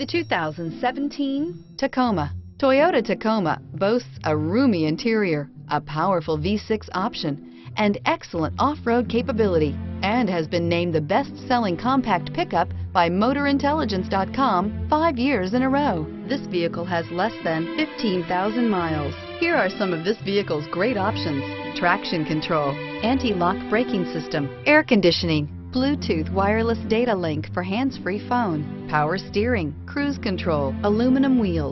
The 2017 Tacoma. Toyota Tacoma boasts a roomy interior, a powerful V6 option, and excellent off-road capability, and has been named the best-selling compact pickup by MotorIntelligence.com five years in a row. This vehicle has less than 15,000 miles. Here are some of this vehicle's great options. Traction control, anti-lock braking system, air conditioning, Bluetooth wireless data link for hands-free phone, power steering, cruise control, aluminum wheels,